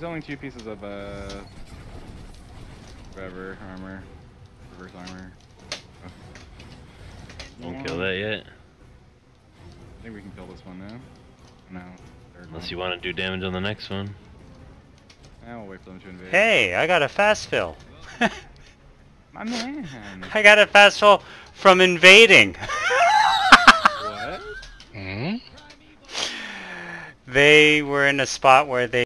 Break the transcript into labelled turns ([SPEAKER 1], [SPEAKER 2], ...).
[SPEAKER 1] There's only two pieces of uh, whatever armor, reverse armor.
[SPEAKER 2] Won't kill that yet.
[SPEAKER 1] I think we can kill this one now. No.
[SPEAKER 2] Unless
[SPEAKER 1] one.
[SPEAKER 2] you want to do damage on the next one.
[SPEAKER 1] Yeah, we'll wait for them to invade.
[SPEAKER 3] Hey, I got a fast fill.
[SPEAKER 1] My man.
[SPEAKER 3] I got a fast fill from invading.
[SPEAKER 1] what?
[SPEAKER 4] Hmm?
[SPEAKER 3] they were in a spot where they